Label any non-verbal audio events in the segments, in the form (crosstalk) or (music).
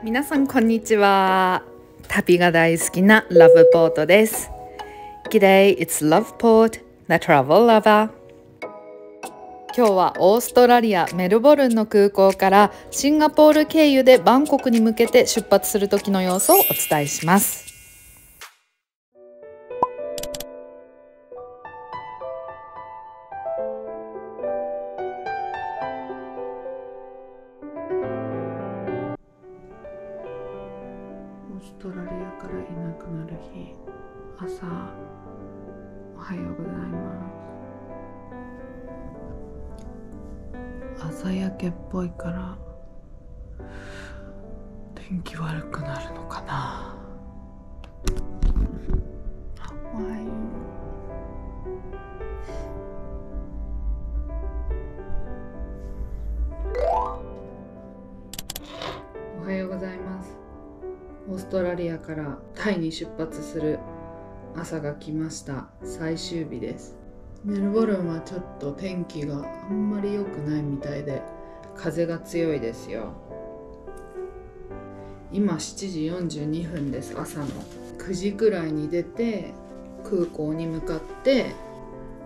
皆さんこんにちは。旅が大好きなラブポートです。G'day, it's Loveport, the travel lover. 今日はオーストラリアメルボルンの空港からシンガポール経由でバンコクに向けて出発する時の様子をお伝えします。トラリアからタイに出発する朝が来ました。最終日です。メルボルンはちょっと天気があんまり良くないみたいで風が強いですよ。今7時42分です朝の。9時くらいに出て空港に向かって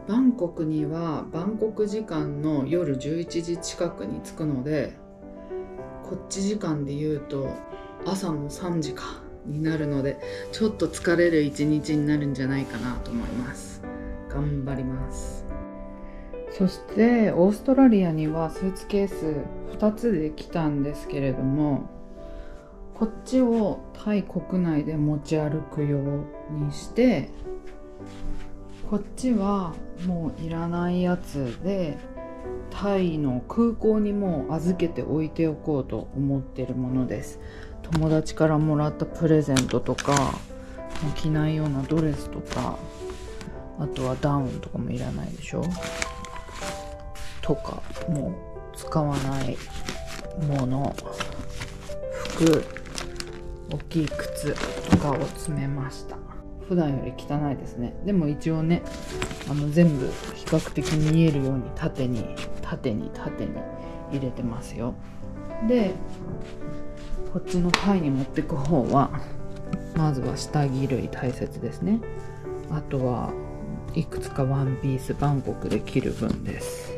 バンコクにはバンコク時間の夜11時近くに着くのでこっち時間で言うと朝の3時かになるのでちょっと疲れる一日になるんじゃないかなと思います。頑張ります。そしてオーストラリアにはスーツケース2つで来たんですけれどもこっちをタイ国内で持ち歩くようにしてこっちはもういらないやつでタイの空港にも預けておいておこうと思ってるものです。友達からもらったプレゼントとか着ないようなドレスとかあとはダウンとかもいらないでしょ？とかもう使わないもの。服大きい靴とかを詰めました。普段より汚いですね。でも一応ねあの全部比較的見えるように縦に縦に縦に入れてますよ。でこっちのタイに持ってく方はまずは下着類大切ですね。あとはいくつかワンピースバンコクで着る分です。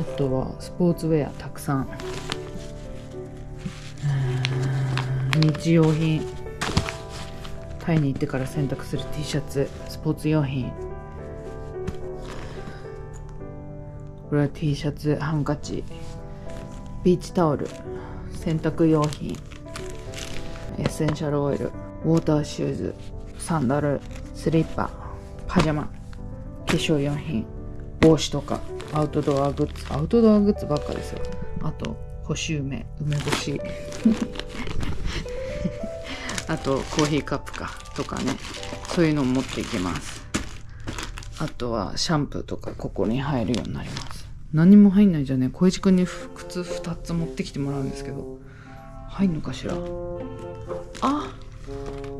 あとはスポーツウェアたくさん日用品。タイに行ってから洗濯する T シャツ。スポーツ用品。これは T シャツハンカチ。ビーチタオル洗濯用品エッセンシャルオイルウォーターシューズサンダルスリッパパジャマ化粧用品帽子とかアウトドアグッズアウトドアグッズばっかですよ。あと干し梅梅干し。(laughs) あとコーヒーカップかとかね。そういうのを持っていきます。あとはシャンプーとかここに入るようになります。何も入んないじゃね小市くんに靴2つ持ってきてもらうんですけど。入んのかしら。あ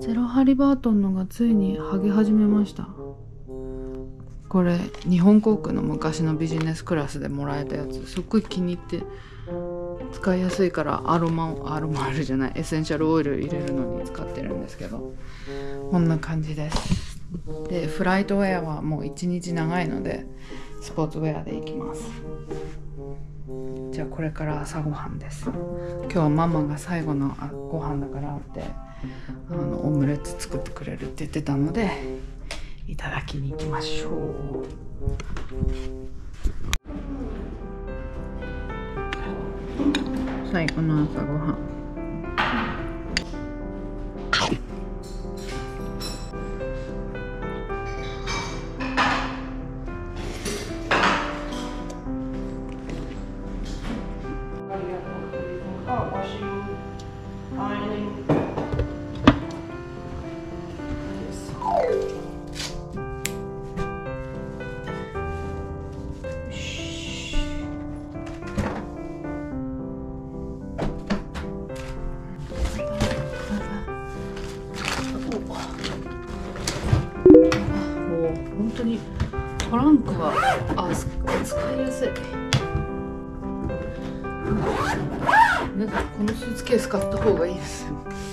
ゼロハリバートンのがついに剥げ始めました。これ日本航空の昔のビジネスクラスでもらえたやつ。すっごい気に入って使いやすいからアロマアロマオイルじゃない。エッセンシャルオイル入れるのに使ってるんですけど。こんな感じです。でフライトウェアはもう一日長いのでスポーツウェアでいきます。じゃあこれから朝ごはんです。今日はママが最後のご飯だからってあのオムレツ作ってくれるって言ってたのでいただきに行きましょう。最後の朝ごはん。嗯。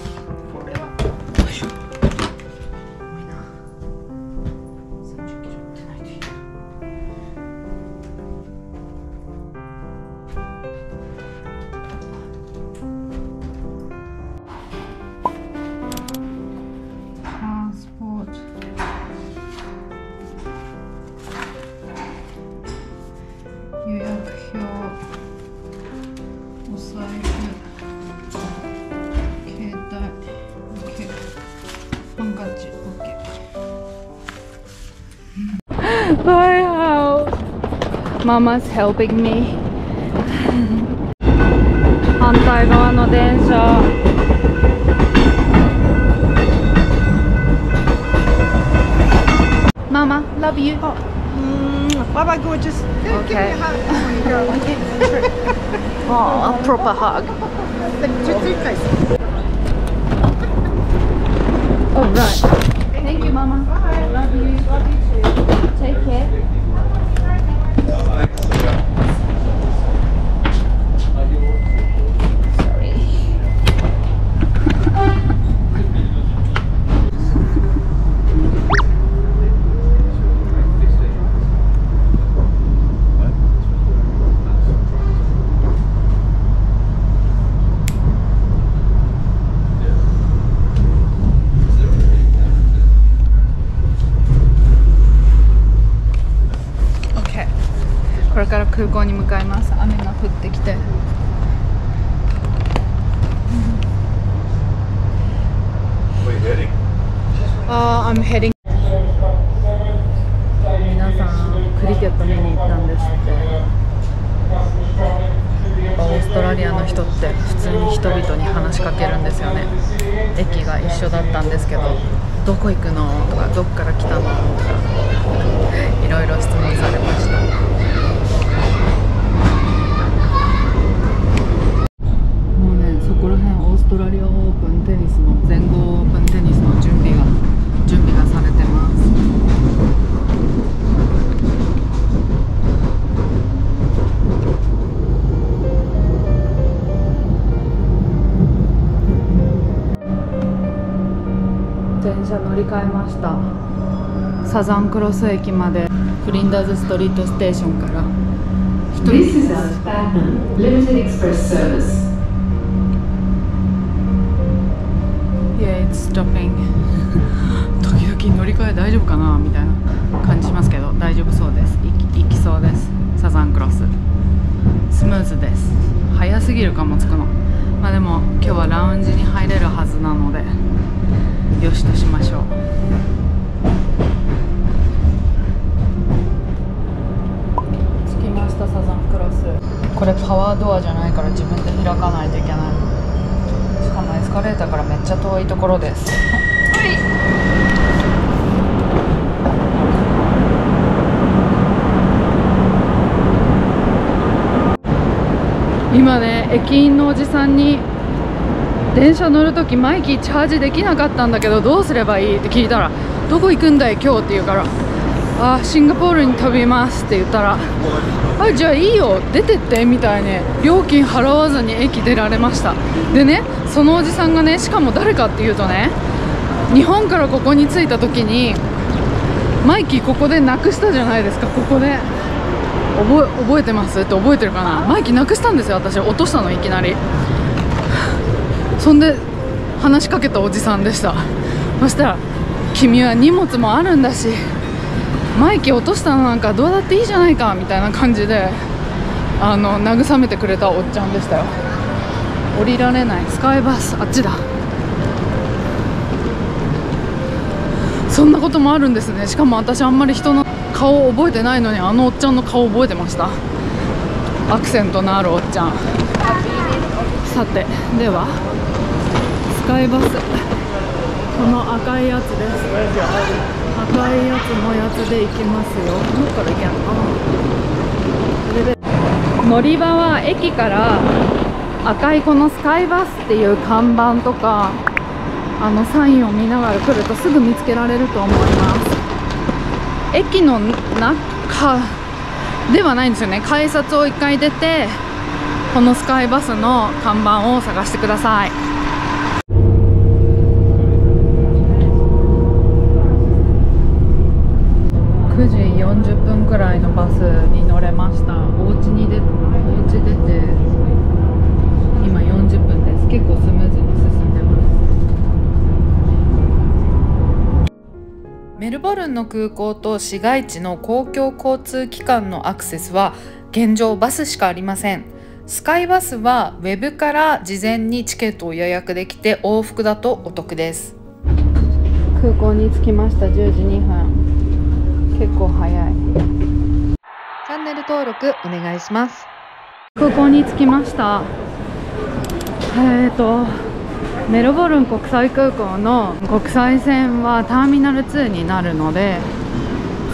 Mama's helping me 反対側の電車ママ love you Bye bye, gorgeous. Give me Okay. a hug before you go. Okay. oh a (laughs) proper hug Just two places. Alright Thank you mama Bye love you love you too Take care Oh, 空港に向かいます。雨が降ってきて。Heading? Uh, I'm heading 皆さんクリケット見に行ったんですって。オーストラリアの人って普通に人々に話しかけるんですよね。駅が一緒だったんですけどどこ行く電車乗り換えました。サザンクロス駅まで。フリンダーズストリートステーションから。一人 This is Batman Limited Express service. Yeah, it's stopping. (laughs) 時々乗り換え大丈夫かなみたいな感じしますけど大丈夫そうです。行き行きそうです。サザンクロス。スムーズです。早すぎるかも着くの。まあでも今日はラウンジに入れるはずなのでよしとしましょう。着きましたサザンクロス。これパワードアじゃないから自分で開かないといけない。しかもエスカレーターからめっちゃ遠いところです。今ね駅員のおじさんに電車乗るときマイキーチャージできなかったんだけどどうすればいいって聞いたらどこ行くんだい今日って言うからあシンガポールに飛びますって言ったらあじゃあいいよ出てってみたいに料金払わずに駅出られましたでねそのおじさんがねしかも誰かっていうとね日本からここに着いた時にマイキーここでなくしたじゃないですかここで覚覚えてます？って覚えてるかなマイキーなくしたんですよ私。落としたのいきなりそんで話しかけたおじさんでした。そしたら「君は荷物もあるんだしマイキー落としたのなんかどうだっていいじゃないか」みたいな感じであの慰めてくれたおっちゃんでしたよ。降りられない。スカイバスあっちだ。そんなこともあるんですね。しかも私あんまり人の顔を覚えてないのにあのおっちゃんの顔覚えてました。アクセントのあるおっちゃん。さてではスカイバス。この赤いやつです。赤いやつのやつで行きますよ。どっから行けんの？かなこれで乗り場は駅から赤いこのスカイバスっていう看板とかあのサインを見ながら来るとすぐ見つけられると思います。駅の中ではないんですよね。改札を1回出てこのスカイバスの看板を探してください9時40分くらいのバスに乗れました。お家にでお家出て今40分です。結構スムーズに進んでます。メルボルンの空港と市街地の公共交通機関のアクセスは現状バスしかありません。スカイバスはウェブから事前にチケットを予約できて往復だとお得です。空港に着きました。10時2分。結構早い。チャンネル登録お願いします。空港に着きました。えーとメルボルン国際空港の国際線はターミナル2になるので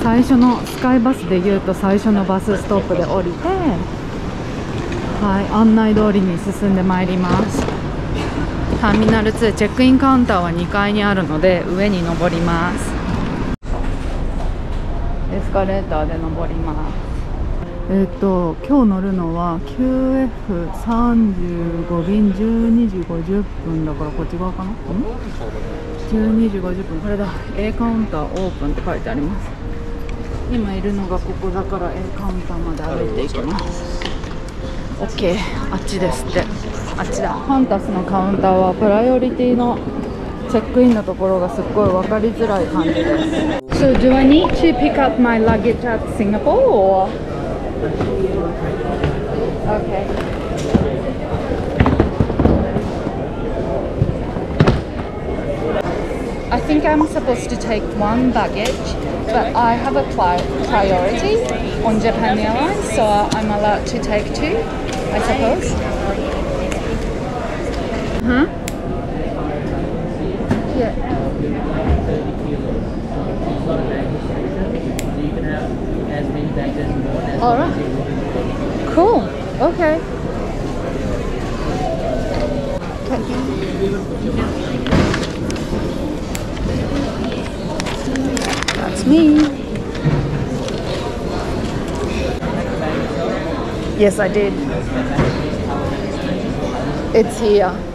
最初のスカイバスでいうと最初のバスストップで降りてはい案内通りに進んでまいります。ターミナル2チェックインカウンターは2階にあるので上に登りますカレーターで登ります。えっ、と今日乗るのは QF35 便12時50分だからこっち側かな？12時50分。これだ。A カウンターオープンって書いてあります。今いるのがここだから A カウンターまで歩いていきます。OK あっちですって。あっちだ。ファンタスのカウンターはプライオリティのチェックインのところがすっごい分かりづらい感じです So do I need to pick up my luggage at Singapore or? Okay. I think I'm supposed to take one baggage, but I have a pli- priority on Japan Airlines, so I'm allowed to take two, I suppose. Huh? All right. Cool. Okay. That's me. Yes, I did. It's here.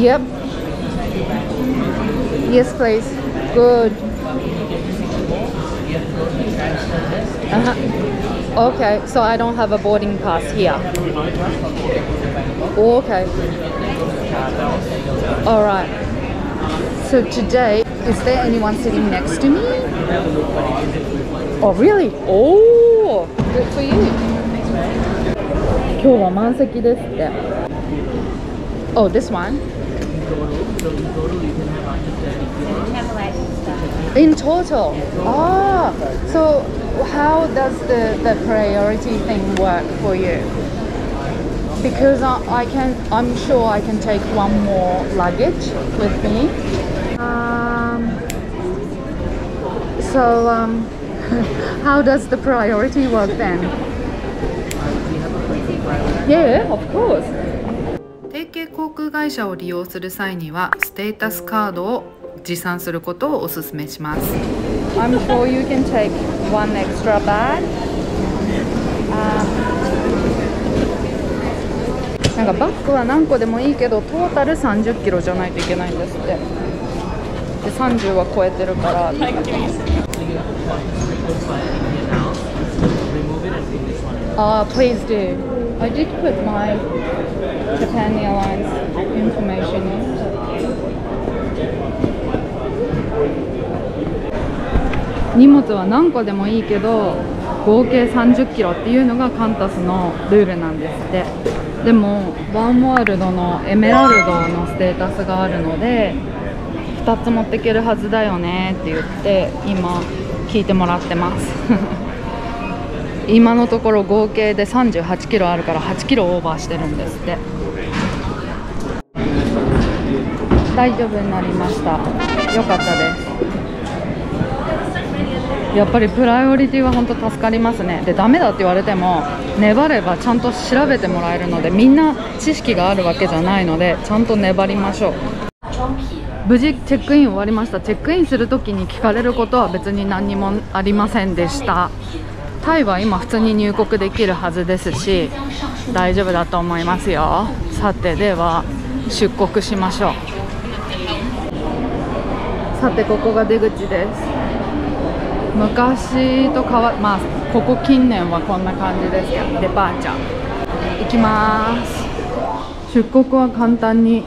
Yep. Yes, please. Good. Uh-huh. Okay, so I don't have a boarding pass here. Okay. All right. So today, is there anyone sitting next to me? Oh, really? Oh, good for you. 今日は満席ですって。Oh, this one? In total. Ah, so how does the, the priority thing work for you? Because I, I can, I'm sure I can take one more luggage with me. Um, so um, (laughs) how does the priority work then? Yeah, of course. 空会社を利用する際にはステータスカードを持参することをお勧めします。I'm sure you can take one extra bag、なんかバッグは何個でもいいけどトータル30キロじゃないといけないんですって。で30は超えてるから。ああ、please do I did put my Japan Airlines information in. 荷物は何個でもいいけど合計30キロっていうのがカンタスのルールなんですってでもワンワールドのエメラルドのステータスがあるので2つ持っていけるはずだよねって言って今聞いてもらってます今のところ合計で38キロあるから8キロオーバーしてるんですって。大丈夫になりました。よかったです。やっぱりプライオリティは本当助かりますね。でダメだって言われても粘ればちゃんと調べてもらえるのでみんな知識があるわけじゃないのでちゃんと粘りましょう。無事チェックイン終わりました。チェックインするときに聞かれることは別に何にもありませんでした。タイは今普通に入国できるはずですし大丈夫だと思いますよ。さてでは出国しましょう。さてここが出口です。昔と変わまあここ近年はこんな感じですけどデパーチャー。行きます。出国は簡単に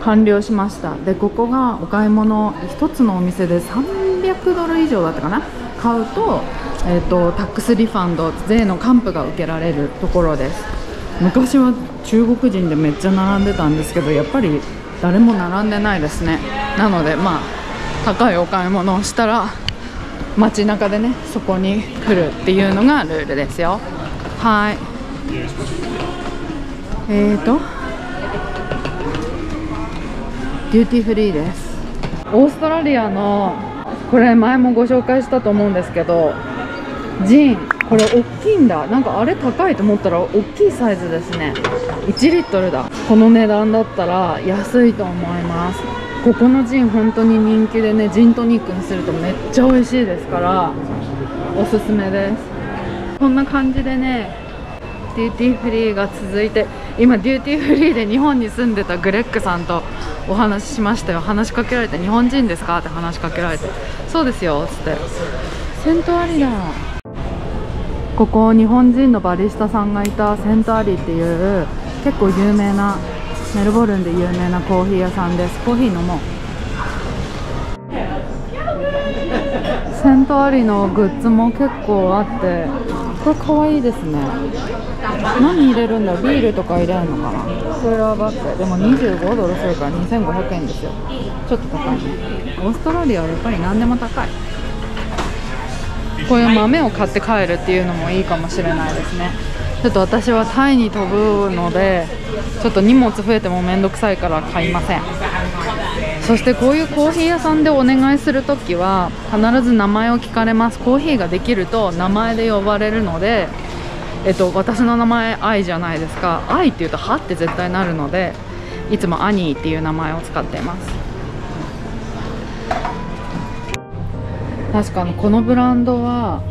完了しました。でここがお買い物1つのお店で300ドル以上だったかな？買うと,、えー、とタックスリファンド税の還付が受けられるところです。昔は中国人でめっちゃ並んでたんですけどやっぱり誰も並んでないですね。なのでまあ高いお買い物をしたら街中でねそこに来るっていうのがルールですよ。はい。えーとデューティーフリーです。オーストラリアのこれ前もご紹介したと思うんですけどジンこれ大きいんだ。なんかあれ高いと思ったら大きいサイズですね。1リットルだ。この値段だったら安いと思います。ここのジン本当に人気でねジントニックにするとめっちゃ美味しいですからおすすめです。こんな感じでねデューティーフリーが続いて今デューティーフリーで日本に住んでたグレッグさんとお話ししましたよ。話しかけられて日本人ですか？って話しかけられて。そうですよっつって。セントアリだ。ここ日本人のバリスタさんがいたセントアリっていう結構有名なメルボルンで有名なコーヒー屋さんです。コーヒー飲もう。セントアリのグッズも結構あってこれ可愛いですね。何入れるんだ？ビールとか入れるのかな？これはバッグ。でも25ドルするから2500円ですよ。ちょっと高いね。オーストラリアはやっぱり何でも高い。こういう豆を買って帰るっていうのもいいかもしれないですね。ちょっと私はタイに飛ぶのでちょっと荷物増えても面倒くさいから買いません。そしてこういうコーヒー屋さんでお願いするときは必ず名前を聞かれます。コーヒーができると名前で呼ばれるのでえっと、私の名前愛じゃないですか。愛っていうとはって絶対なるのでいつもアニーっていう名前を使っています。確かにこのブランドは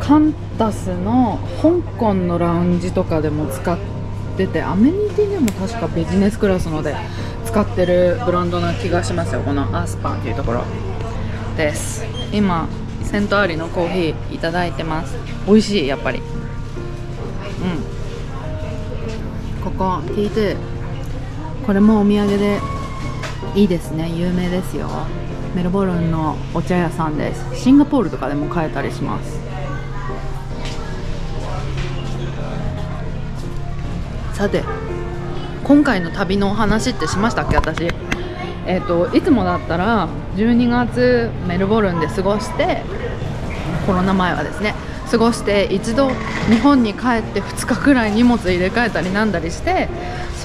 カンタスの香港のラウンジとかでも使っててアメニティでも確かビジネスクラスので使ってるブランドな気がしますよこのアスパンっていうところです。今セントアリのコーヒーいただいてます。美味しいやっぱり。うん。ここ T2 これもお土産でいいですね。有名ですよ。メルボルンのお茶屋さんです。シンガポールとかでも買えたりします。さて今回の旅のお話ってしましたっけ私？えっ、ー、といつもだったら12月メルボルンで過ごしてコロナ前はですね過ごして一度日本に帰って2日くらい荷物入れ替えたりなんだりして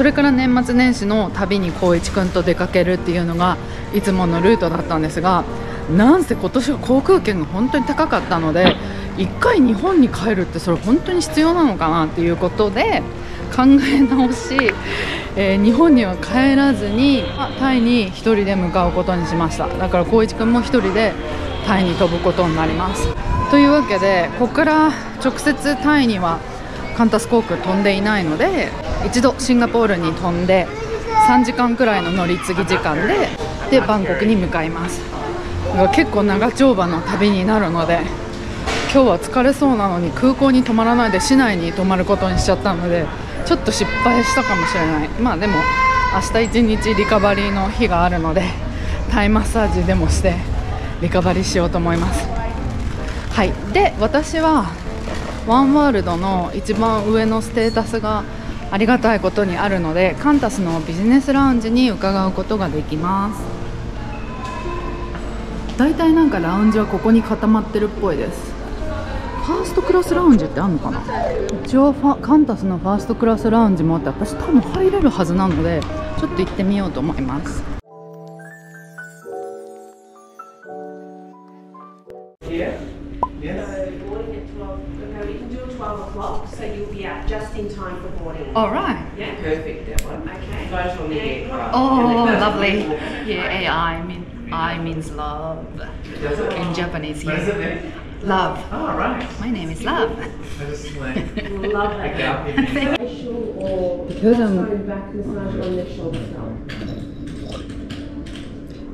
それから年末年始の旅に光一君と出かけるっていうのがいつものルートだったんですがなんせ今年は航空券が本当に高かったので1回日本に帰るってそれ本当に必要なのかなっていうことで考え直し、えー、日本には帰らずにタイに1人で向かうことにしました。だから光一君も1人でタイに飛ぶことになります。というわけでここから直接タイにはカンタス航空飛んでいないので一度シンガポールに飛んで3時間くらいの乗り継ぎ時間ででバンコクに向かいます。結構長丁場の旅になるので今日は疲れそうなのに空港に泊まらないで市内に泊まることにしちゃったのでちょっと失敗したかもしれない。まあでも明日一日リカバリーの日があるのでタイマッサージでもしてリカバリーしようと思います。はい。で私はワンワールドの一番上のステータスがありがたいことにあるのでカンタスのビジネスラウンジに伺うことができます。大体なんかラウンジはここに固まってるっぽいです。ファーストクラスラウンジってあるのかな？一応ファカンタスのファーストクラスラウンジもあって私多分入れるはずなのでちょっと行ってみようと思います。Lovely. Yeah, AI mean I means love in Japanese. Yeah. Love Oh, right. My name is Love I just (laughs) like Love that. pick up if you Facial or Because I'm- going back massage on the shoulder now.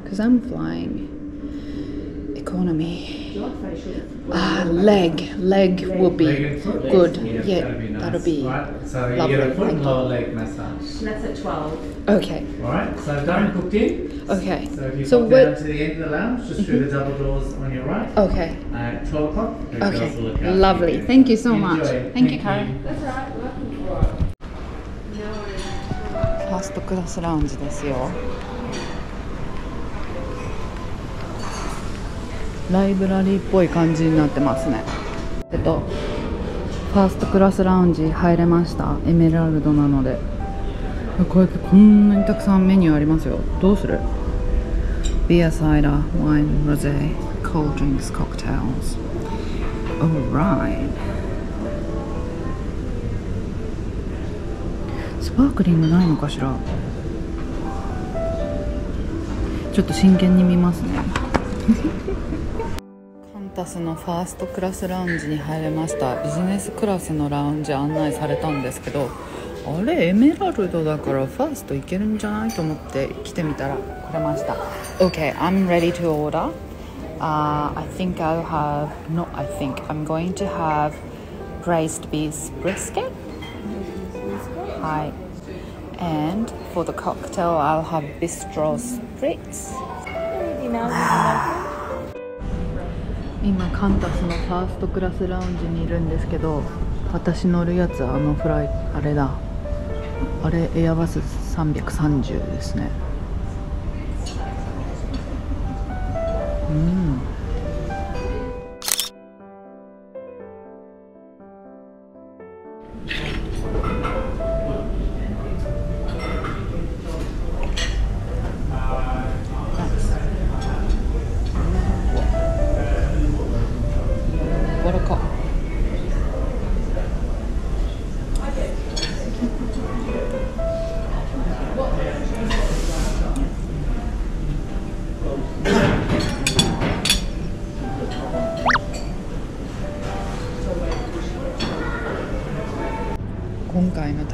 Because I'm flying economy. Do you like facial? Ah, leg. Leg will be leg and foot. good. Yeah, Yeah, that'll be nice. that'll be Right, so you lovely, get a foot thank and you. lower leg massage. And that's at 12. okay. Alright, so done cooked in. Okay. So if you So pop what- down to the end of the lounge, just through the double doors on your right. Okay. At 12 o'clock. the girls Okay. will look after Lovely. you. Thank you so much. Enjoy. Thank you, Karen. フファーストクラスラウンジですよ ライブラリーっぽい感じになってますね。えっとファーストクラスラウンジ入れました。エメラルドなので。こうやってこんなにたくさんメニューありますよ。どうする？ビアサイダーワインロゼCold drinks cocktails。Alright. スパークリングないのかしら？ちょっと真剣に見ますね。タスのファーストクラスラウンジに入れましたビジネスクラスのラウンジ案内されたんですけどあれエメラルドだからファーストいけるんじゃないと思って来てみたら来れました OK I'm ready to order uh, I think I'll have no I think I'm going to have braised beef brisket はい And for the cocktail, I'll have bistro spritz. 今カンタスのファーストクラスラウンジにいるんですけど私乗るやつはあのフライあれだ。あれエアバス330ですね。うん。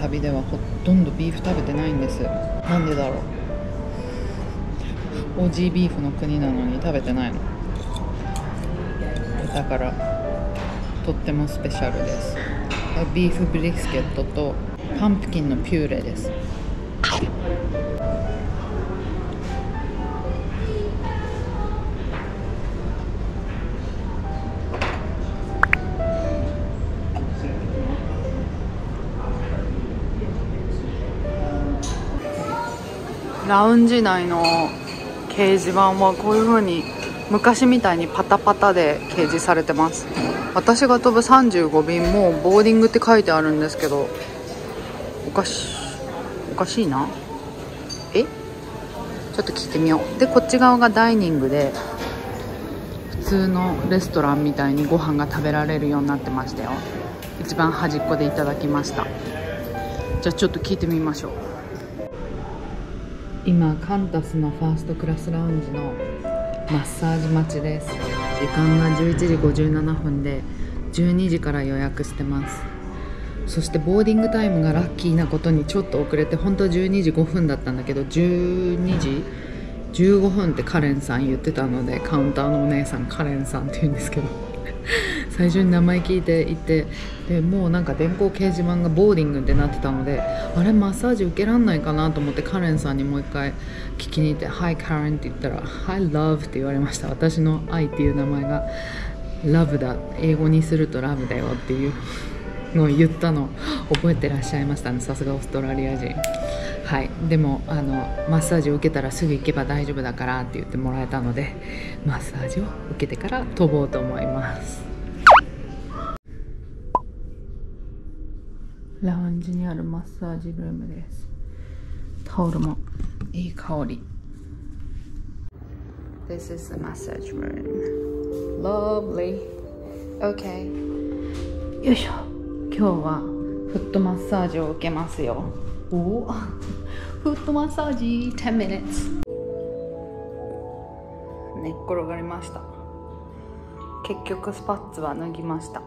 旅ではほとんどビーフ食べてないんです。なんでだろう。オージービーフの国なのに食べてないの。だからとってもスペシャルです。ビーフブリスケットとパンプキンのピューレです。ラウンジ内の掲示板はこういう風に昔みたいにパタパタで掲示されてます。私が飛ぶ35便もボーディングって書いてあるんですけどおかしおかしいな？え？ちょっと聞いてみよう。でこっち側がダイニングで普通のレストランみたいにご飯が食べられるようになってましたよ。一番端っこでいただきました。じゃあちょっと聞いてみましょう。今カンタスのファーストクラスラウンジのマッサージ待ちです。時間が11時57分で12時から予約してます。そしてボーディングタイムがラッキーなことにちょっと遅れて本当は12時5分だったんだけど12時15分ってカレンさん言ってたのでカウンターのお姉さんカレンさんって言うんですけど。最初に名前聞いていてでもうなんか電光掲示板がボーディングってなってたのであれマッサージ受けらんないかなと思ってカレンさんにもう一回聞きに行って「Hi カレン」って言ったら「Hi Love」って言われました。私の愛っていう名前が「Love だ。英語にすると「Love だよ」っていうのを言ったの覚えてらっしゃいましたね。さすがオーストラリア人。はい。でもあのマッサージを受けたらすぐ行けば大丈夫だからって言ってもらえたのでマッサージを受けてから飛ぼうと思います。ラウンジにあるマッサージルームです。タオルもいい香り。This is the massage room. Lovely. OK よいしょ。今日はフットマッサージを受けますよ。おおフットマッサージ。10 minutes 寝っ転がりました。結局スパッツは脱ぎました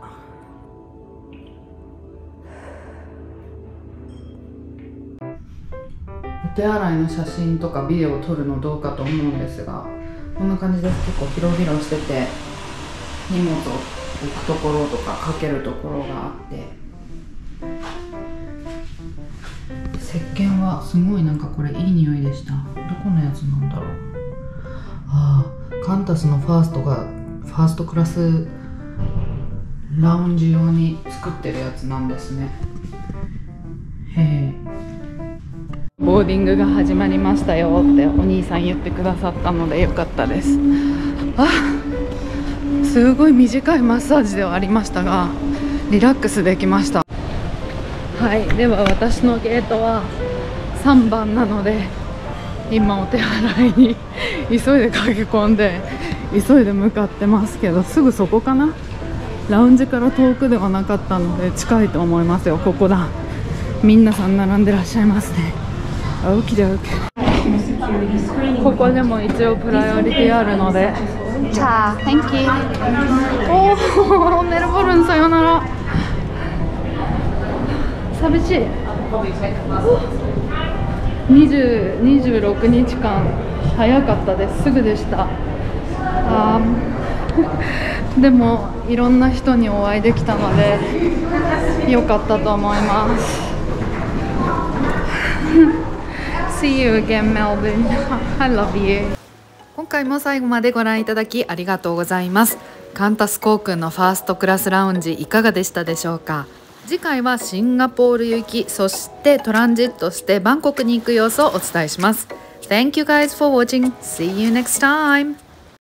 手洗いの写真とかビデオを撮るのどうかと思うんですがこんな感じです結構広々してて荷物を置くところとかかけるところがあって石鹸はすごいなんかこれいい匂いでした。どこのやつなんだろう。ああカンタスのファーストがファーストクラスラウンジ用に作ってるやつなんですね。へえ。ボーディングが始まりましたよってお兄さん言ってくださったのでよかったです。あすごい短いマッサージではありましたがリラックスできました。はいでは私のゲートは3番なので今お手洗いに急いで駆け込んで急いで向かってますけどすぐそこかな？ラウンジから遠くではなかったので近いと思いますよここだ。みんなさん並んでらっしゃいますね。オキドキここでも一応プライオリティあるので。チャー Thank you おおメルボルンさよなら寂しい20 26日間早かったですすぐでしたあーでもいろんな人にお会いできたので良かったと思います See you again Melbourne. (laughs) I love you. 今回も最後までご覧いただきありがとうございます。カンタス航空のファーストクラスラウンジいかがでしたでしょうか？次回はシンガポール行きそしてトランジットしてバンコクに行く様子をお伝えします。Thank you guys for watching. See you next time.